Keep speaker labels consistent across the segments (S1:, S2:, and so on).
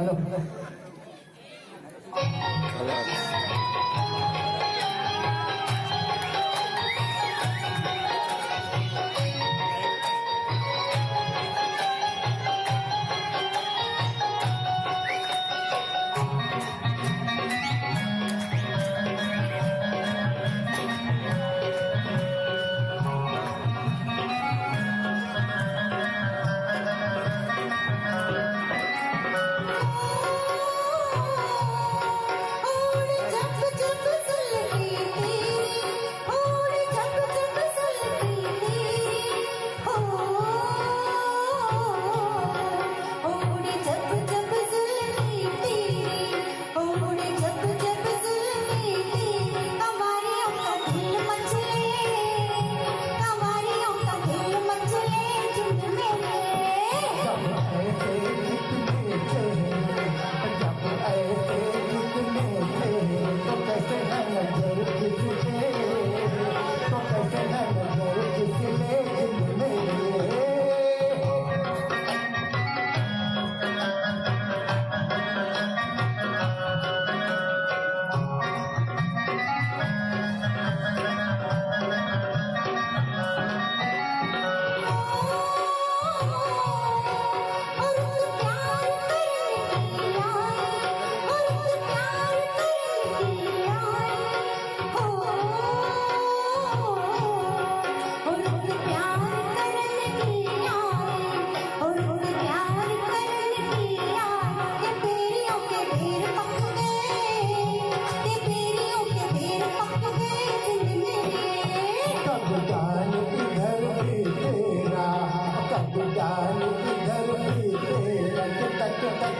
S1: 快
S2: 乐快乐快乐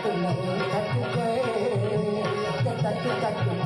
S2: tu nahi tak tu ke, tak tu tak tu.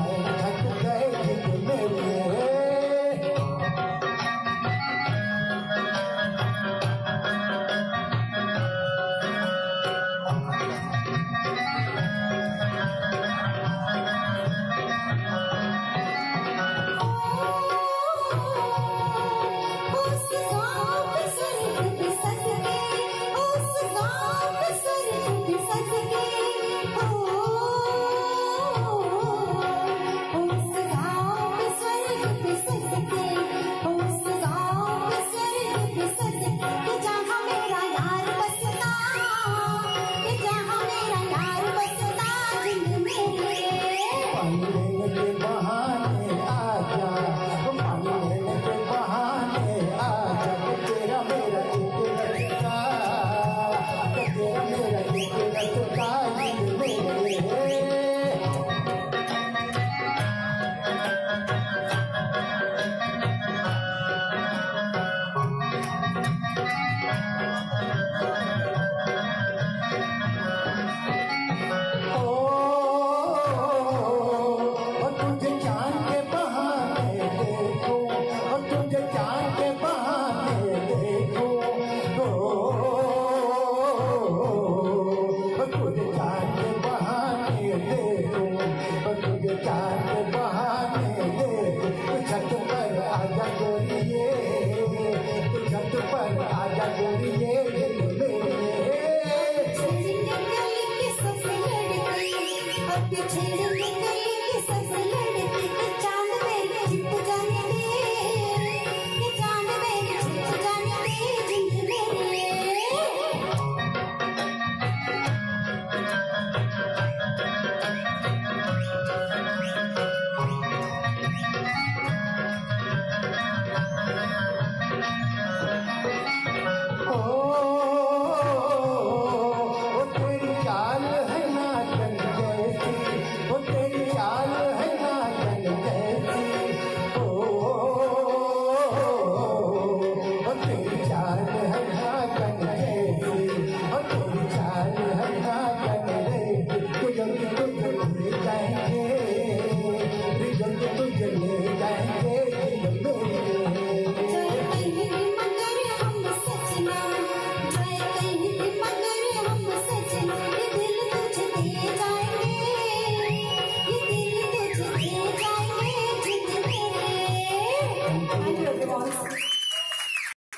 S1: You're kidding.